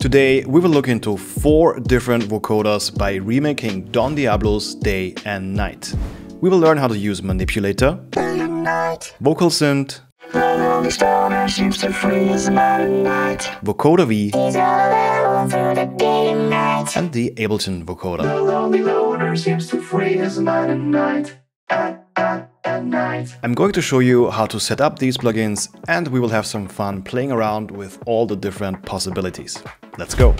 Today we will look into four different vocoders by remaking Don Diablo's Day and Night. We will learn how to use Manipulator, VocalSynth, Vocoder V, and the Ableton vocoder. I'm going to show you how to set up these plugins and we will have some fun playing around with all the different possibilities. Let's go!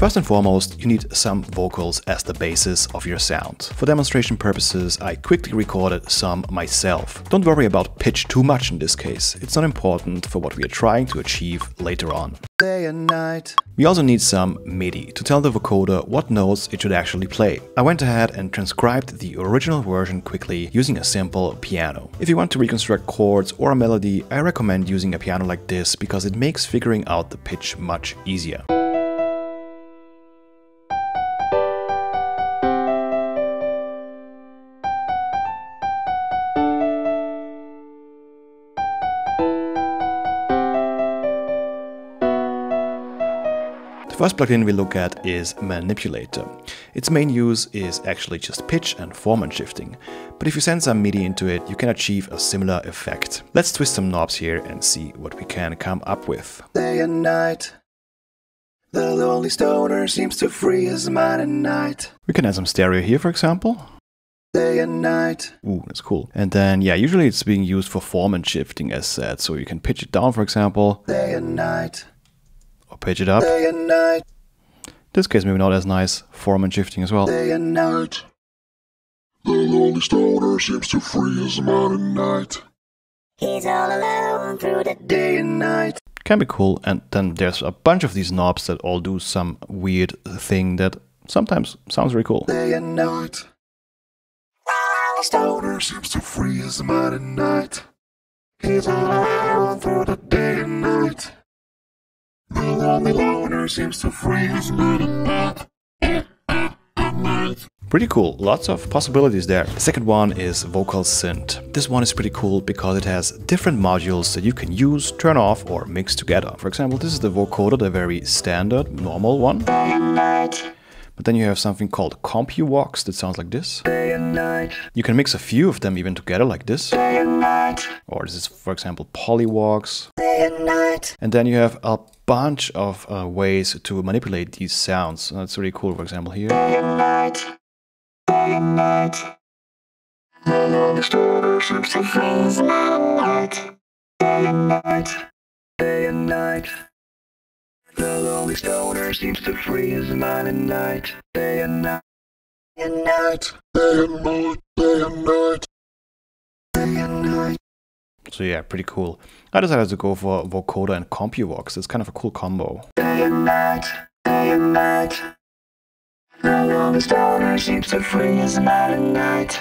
First and foremost, you need some vocals as the basis of your sound. For demonstration purposes, I quickly recorded some myself. Don't worry about pitch too much in this case, it's not important for what we are trying to achieve later on. Day and night. We also need some MIDI to tell the vocoder what notes it should actually play. I went ahead and transcribed the original version quickly using a simple piano. If you want to reconstruct chords or a melody, I recommend using a piano like this because it makes figuring out the pitch much easier. First plugin we look at is Manipulator. Its main use is actually just pitch and formant shifting, but if you send some MIDI into it, you can achieve a similar effect. Let's twist some knobs here and see what we can come up with. Day and night. The lonely stoner seems to free his mind at night. We can add some stereo here, for example. Day and night. Ooh, that's cool. And then, yeah, usually it's being used for formant shifting as said, so you can pitch it down, for example. Day and night pitch it up. Day and night. This case maybe not as nice. Formant shifting as well. Day and night. The lonely stoner seems to free his mind at night. He's all alone through the day and night. Can be cool, and then there's a bunch of these knobs that all do some weird thing that sometimes sounds really cool. Day and night. The stoner seems to free his mind at night. He's all alone through the day and night. Seems to Pretty cool, lots of possibilities there. The second one is VocalSynth. This one is pretty cool because it has different modules that you can use, turn off or mix together. For example, this is the vocoder, the very standard, normal one. But then you have something called CompuVox that sounds like this. You can mix a few of them even together like this. Or this is, for example, Polyvox. And then you have a bunch of uh, ways to manipulate these sounds. That's really cool, for example, here. And and and and. The seems to free his mind at night. Day and night. Day and night. Day and night. Day and night. Day and night. So yeah, pretty cool. I decided to go for vocoder and CompuVox. It's kind of a cool combo. Day and night. Day and night. The stoner seems to free his mind night.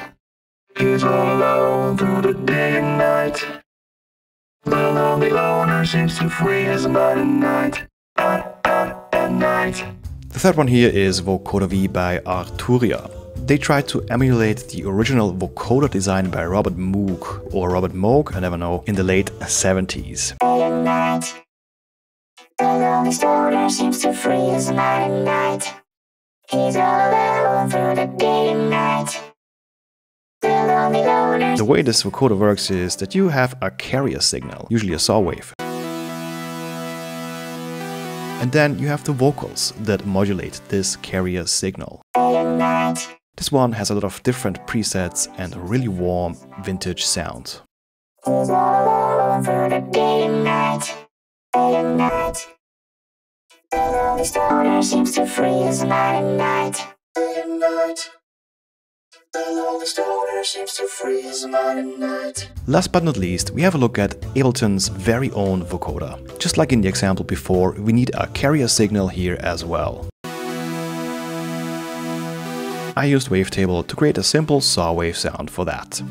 He's all alone through the day and night. The lonely loner seems to free his mind at night. The third one here is Vocoder V by Arturia. They tried to emulate the original vocoder design by Robert Moog, or Robert Moog, I never know, in the late 70s. The way this vocoder works is that you have a carrier signal, usually a saw wave. And then you have the vocals that modulate this carrier signal. This one has a lot of different presets and a really warm vintage sound. Last but not least, we have a look at Ableton's very own vocoder. Just like in the example before, we need a carrier signal here as well. I used Wavetable to create a simple saw wave sound for that.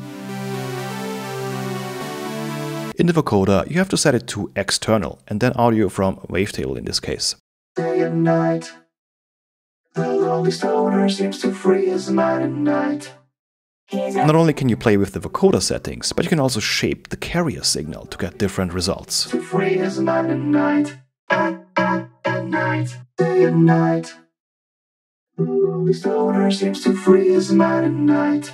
In the vocoder, you have to set it to external and then audio from Wavetable in this case. Day and night. The seems to free his mind at night. Not only can you play with the vocoder settings, but you can also shape the carrier signal to get different results. To free at night. At, at, at night, day and night. The stoner seems to free his mind at night.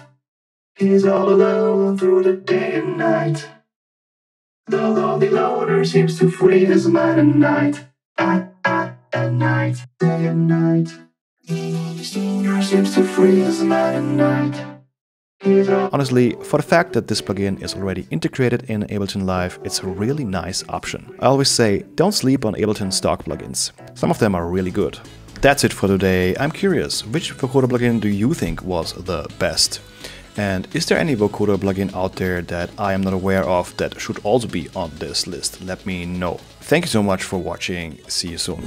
He's all alone through the day and night. The lonely loner seems to free his mind at night. At, at, at night, day and night. The lonely seems to free his mind at night. Honestly, for the fact that this plugin is already integrated in Ableton Live, it's a really nice option. I always say, don't sleep on Ableton stock plugins. Some of them are really good. That's it for today. I'm curious, which vocoder plugin do you think was the best? And is there any vocoder plugin out there that I am not aware of that should also be on this list? Let me know. Thank you so much for watching. See you soon.